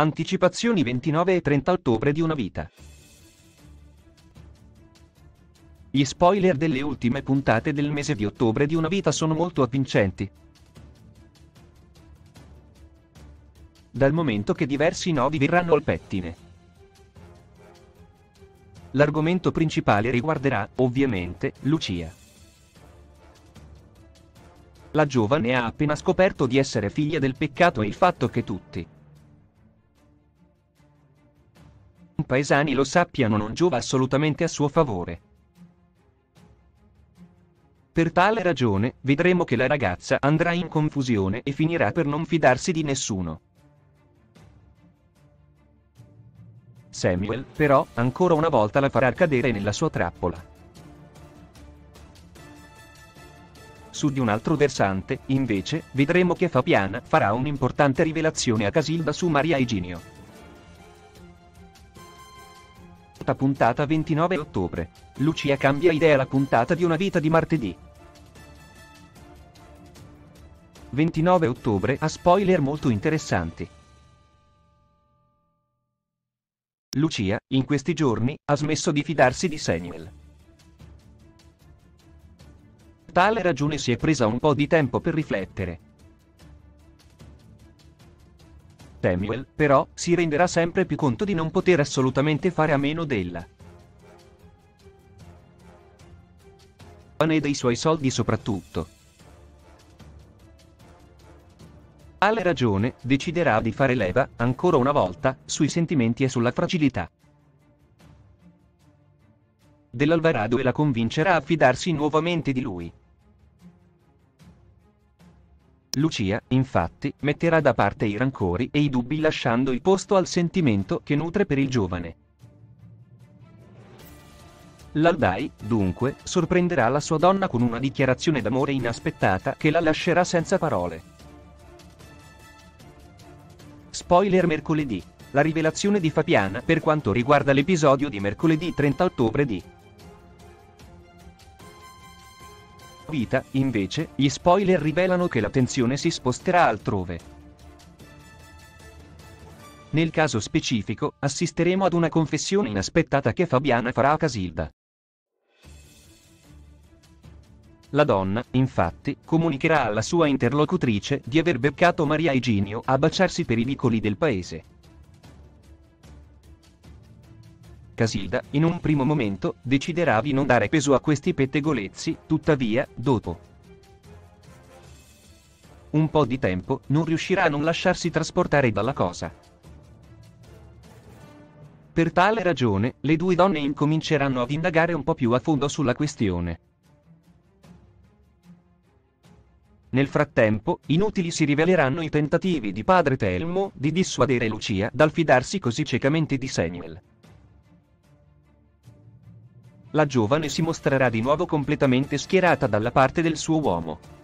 Anticipazioni 29 e 30 ottobre di una vita. Gli spoiler delle ultime puntate del mese di ottobre di una vita sono molto avvincenti. Dal momento che diversi nodi verranno al pettine. L'argomento principale riguarderà, ovviamente, Lucia. La giovane ha appena scoperto di essere figlia del peccato e il fatto che tutti paesani lo sappiano non giova assolutamente a suo favore. Per tale ragione, vedremo che la ragazza andrà in confusione e finirà per non fidarsi di nessuno. Samuel, però, ancora una volta la farà cadere nella sua trappola. Su di un altro versante, invece, vedremo che Fabiana farà un'importante rivelazione a Casilda su Maria Eginio. Puntata 29 ottobre. Lucia cambia idea la puntata di una vita di martedì. 29 ottobre ha spoiler molto interessanti. Lucia, in questi giorni, ha smesso di fidarsi di Samuel. Tale ragione si è presa un po' di tempo per riflettere. Samuel, però, si renderà sempre più conto di non poter assolutamente fare a meno della. e dei suoi soldi soprattutto. Tale ragione, deciderà di fare leva, ancora una volta, sui sentimenti e sulla fragilità dell'Alvarado e la convincerà a fidarsi nuovamente di lui. Lucia, infatti, metterà da parte i rancori e i dubbi lasciando il posto al sentimento che nutre per il giovane. L'Aldai, dunque, sorprenderà la sua donna con una dichiarazione d'amore inaspettata che la lascerà senza parole. Spoiler mercoledì. La rivelazione di Fabiana per quanto riguarda l'episodio di mercoledì 30 ottobre di vita, invece, gli spoiler rivelano che l'attenzione si sposterà altrove. Nel caso specifico, assisteremo ad una confessione inaspettata che Fabiana farà a Casilda. La donna, infatti, comunicherà alla sua interlocutrice di aver beccato Maria Eginio a baciarsi per i vicoli del paese. Casilda, in un primo momento, deciderà di non dare peso a questi pettegolezzi, tuttavia, dopo un po' di tempo, non riuscirà a non lasciarsi trasportare dalla cosa. Per tale ragione, le due donne incominceranno ad indagare un po' più a fondo sulla questione. Nel frattempo, inutili si riveleranno i tentativi di padre Telmo di dissuadere Lucia dal fidarsi così ciecamente di Samuel la giovane si mostrerà di nuovo completamente schierata dalla parte del suo uomo.